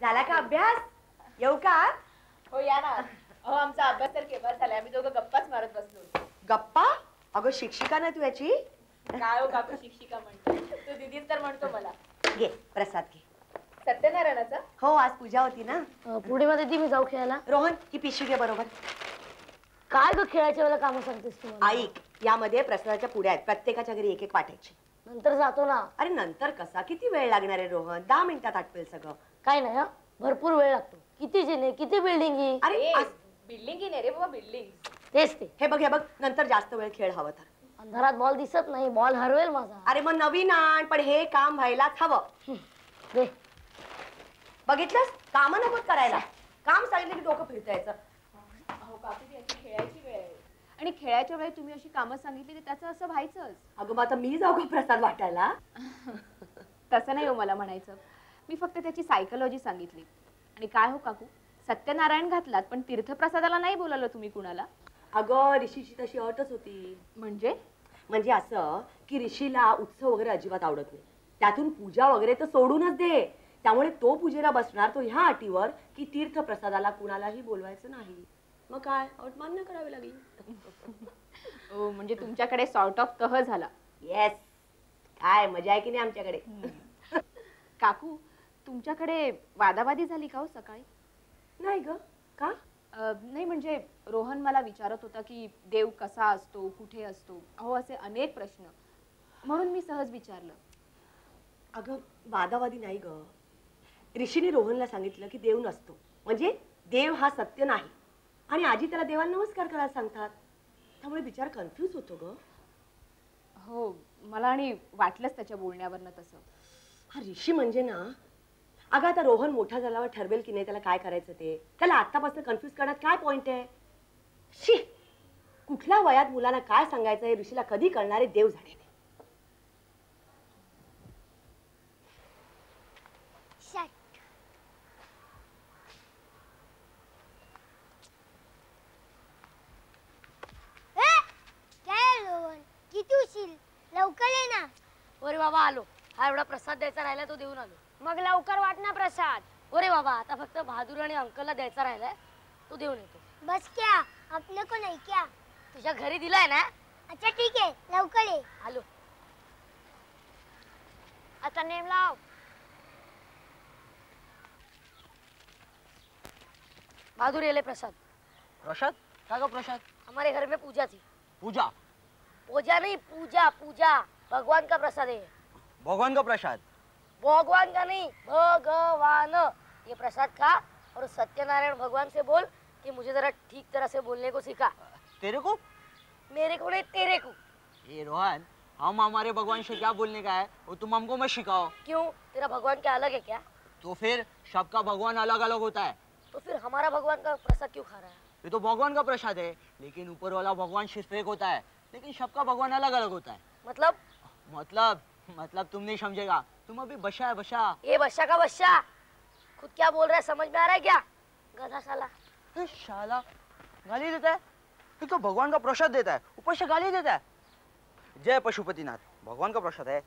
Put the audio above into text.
झाला का अभ्यास? येऊ का? हो या ना. अहो आमचा अभ्यास तर केव्हा झालाय आम्ही दोघं गप्पाच मारत बसलो. गप्पा? अगं शिक्षिका ना तू याची? काय हो काकू शिक्षिका म्हणतो. तो दिदीच तर म्हणतो मला. घे प्रसाद घे. सत्यनारायणाचा? हो आज पूजा होती ना. पुढे मध्ये ती मी जाऊ खेळायला. रोहन ही पिशवी घे बरोबर. काय ग खेळायच्या वेळेला कामं सांगतेस तू मला? ऐक यामध्ये प्रसादाच्या पुड्या आहेत. प्रत्येकाच्या घरी एक एक वाटायची नंतर जातो ना. अरे नंतर कसा? किती वेळ लागणार आहे रोहन? दहा मिनिटात आटपेल सगळं. काय नाही हं? भरपूर वेळ लागतो. किती जिने किती बिल्डिंग अरे बिल्डिंग रे बाबा बिल्डिंग तेच ते. हे बघ हे बघ नंतर जास्त वेळ खेळ हवं तर. अंधारात बॉल दिसत नाही बॉल हरवेल माझा. अरे मग नवीन आण पण हे काम व्हायलाच हवं दे. बघितलंस? काम नको करायला. काम सांगितलं की डोकं फिरतायचं अहो काकू ती अशी खेळायची वेळ आहे आणि खेळायच्या वेळी तुम्ही अशी कामं सांगितली तर त्याचं असं व्हायचंच. अगं मग आता मी जाऊ का प्रसाद वाटायला? तसं नाही हो मला म्हणायचं. मी फक्त त्याची सायकोलॉजी सांगितली. आणि काय हो काकू? सत्यनारायण घातलात पण तीर्थप्रसादाला नाही बोलवलं तुम्ही कुणाला? अगं ऋषीची तशी अटच होती. म्हणजे? म्हणजे असं की ऋषीला उत्सव वगैरे अजिबात आवडत नाही. त्यातून पूजा वगैरे तर सोडूनच दे. त्यामुळे तो पूजेला बसणार तो ह्या अटीवर की तीर्थ प्रसादाला कुणालाही बोलवायचं नाही. मग काय? अट मान्य करावी लागली. ओ म्हणजे तुमच्याकडे सॉर्ट ऑफ तह झाला. येस काय मजा आहे की नाही आमच्याकडे? काकू तुमच्याकडे वादावादी झाली का हो सकाळी? नाही ग. का? अ, नाही म्हणजे रोहन मला विचारत होता की देव कसा असतो कुठे असतो? अहो असे अनेक प्रश्न. म्हणून मी सहज विचारलं. अगं वादावादी नाही ग. ऋषीने रोहनला सांगितलं की देव नसतो. म्हणजे देव हा सत्य नाही. आणि आजी त्याला देवाला नमस्कार करायला सांगतात. त्यामुळे बिचार कन्फ्यूज होतो ग. हो मला आणि वाटलंच त्याच्या बोलण्यावरनं तसं. हा ऋषी म्हणजे ना अगं आता रोहन मोठा झाल्यावर ठरवेल की नाही त्याला काय करायचं ते. त्याला आत्तापासून कन्फ्यूज करण्यात काय पॉइंट आहे? शी! कुठल्या वयात मुलांना काय सांगायचं हे ऋषीला कधी कळणारे देव झाले ते. काय रोहन किती उशीर लवकर ये ना. अरे बाबा आलो. हा एवढा प्रसाद द्यायचा राहिला तो देऊन आलो. मग लवकर वाट ना प्रसाद. अरे बाबा आता फक्त बहादूर आणि अंकलला द्यायचा राहिलाय तो देऊन येतो. बस क्या आपलं को नाही क्या? तुझ्या घरी दिलाय ना? अच्छा ठीक आहे लवकर ये. आलो. आता नेम लाव. बहादुर ये ले प्रसाद. प्रसाद? क्या का प्रसाद? हमारे घर में पूजा थी. पूजा? पूजा नहीं पूजा पूजा। भगवान का प्रसाद है। भगवान का प्रसाद? भगवान का नहीं भगवान। ये प्रसाद खा और सत्यनारायण भगवान से बोल कि मुझे जरा ठीक तरह से बोलने को सिखा। तेरे को? मेरे को नहीं तेरे को। ये रोहन हम हमारे भगवान से क्या बोलने का है? वो तुम हमको मत सिखाओ। क्यों? तेरा भगवान क्या अलग है क्या? तो फिर सबका भगवान अलग अलग होता है। तो फिर हमारा भगवान का प्रसाद क्यों खा रहा है? ये तो भगवान का प्रसाद है लेकिन ऊपर वाला भगवान सिर्फ़ एक होता है। लेकिन सबका भगवान अलग अलग होता है। मतलब? मतलब मतलब तुम नहीं समझेगा। तुम अभी बशा है बशा। ये बशा का बशा। खुद क्या बोल रहा है समझ में आ रहा है क्या? गधा साला। ए, शाला गाली देता है? ये तो भगवान का प्रसाद देता है। ऊपर से गाली देता है। जय पशुपतिनाथ। भगवान का प्रसाद है।